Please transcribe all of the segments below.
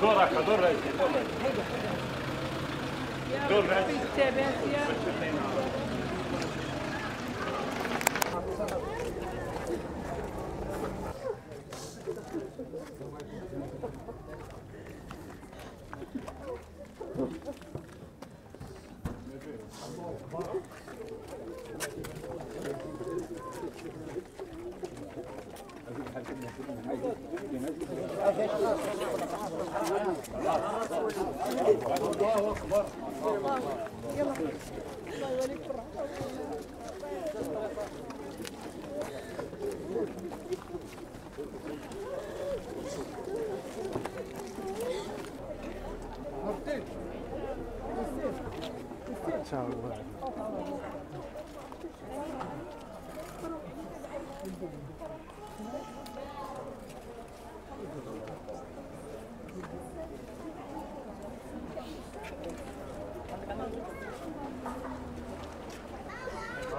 Doraka, dorajte, dorajte. Dorajte. Dorajte. دور رئيسي يا الله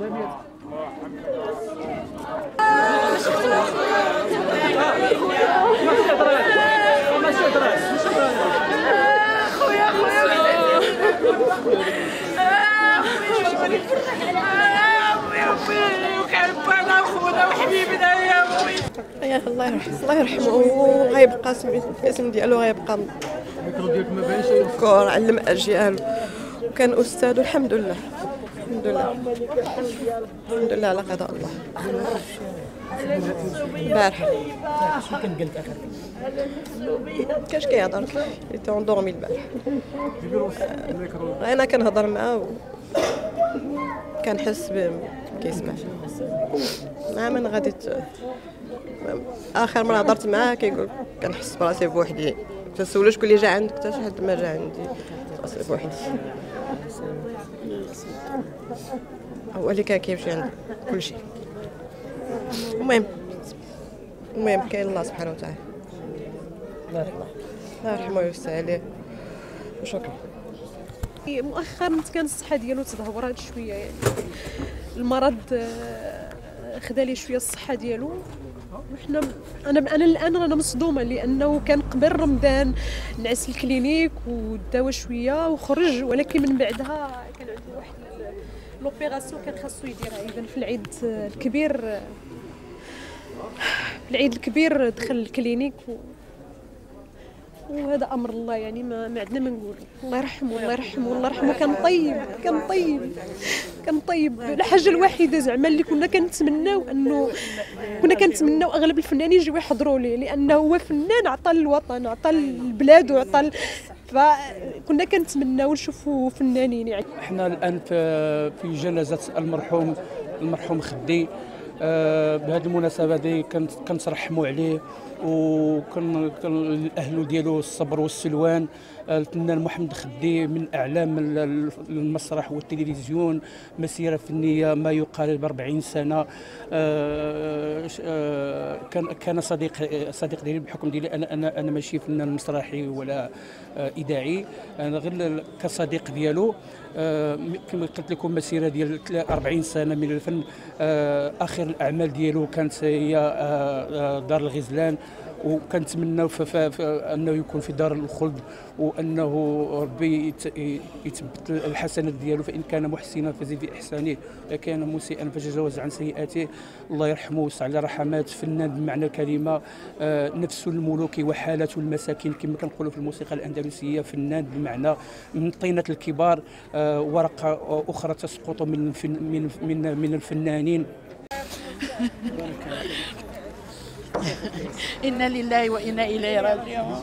يرحمه الله يرحمه وغيبقى الاسم ديالو غيبقى مذكور علم اجيال وكان أستاذ والحمد لله الحمد لله. الحمد لله على قضاء الله. البارح شنو كان قال اخر كاش كيهضر كنت اندورمي البارح. أنا كنهضر معاه. كنحس ب كيسمع. مع من غادي. آخر مرة هضرت معاه كيقول كنحس براسي بوحدي. تسولو شكون اللي جا عندك حتى شي حد ما جا عندي. راسي بوحدي. هو اللي كان كيمشي عند كل شيء. المهم المهم كاين الله سبحانه وتعالى. الله يرحمه الله يرحمه ويوسع عليه. وشكرا مؤخرا كان الصحة ديالو تدهورات شوية يعني المرض آه، خدا لي شوية الصحة ديالو. وحنا أنا أنا الآن رانا مصدومة لأنه كان قبل رمضان نعس ال clinique وداوى شوية وخرج ولكن من بعدها كان عنده واحد l'opération كان خاصو يديرها. اذا في العيد الكبير في العيد الكبير دخل ال clinique و وهذا أمر الله يعني ما, ما عندنا ما نقول. الله يرحمه الله يرحمه الله يرحمه. كان طيب كان طيب. كان طيب الحاجة الوحيدة زعما اللي كنا كنتمناو أنه كنا كنتمناو أغلب الفنانين يجيو يحضروا ليه لأنه هو فنان عطى للوطن عطى البلاد وعطى فكنا كنتمناو نشوفوا فنانين يعني. إحنا الآن في في جنازه المرحوم المرحوم خدي. آه، بهذه المناسبة هذه كنت كنترحموا عليه وكن كن الأهل ديالو الصبر والسلوان. آه، الفنان محمد خدي من أعلام ال- ال- المسرح والتلفزيون مسيره فنية ما يقارب 40 سنة. آه، آه، كان كان صديق صديق ديالي بحكم ديالي أنا أنا أنا ماشي فنان مسرحي ولا آه، إذاعي. أنا غير كصديق ديالو. آه، كما قلت لكم مسيرة ديال تلا- 40 سنة من الفن. آه، آخر الأعمال ديالو كانت هي آه، آه، دار الغزلان. ف- أنه يكون في دار الخلد وأنه ربي يثبت الحسنات ديالو فإن كان محسنا فزيد في احسانه كان مسيئا فتجاوز عن سيئاته. الله يرحمه ويوسع على رحمات. فنان بمعنى الكلمة آه، نفس الملوك وحالة المساكين كما كنقولوا في الموسيقى الأندلسية. فنان بمعنى من طينة الكبار آه، ورقة أخرى تسقط من من من الفنانين. إنا لله وإنا إليه راجعون.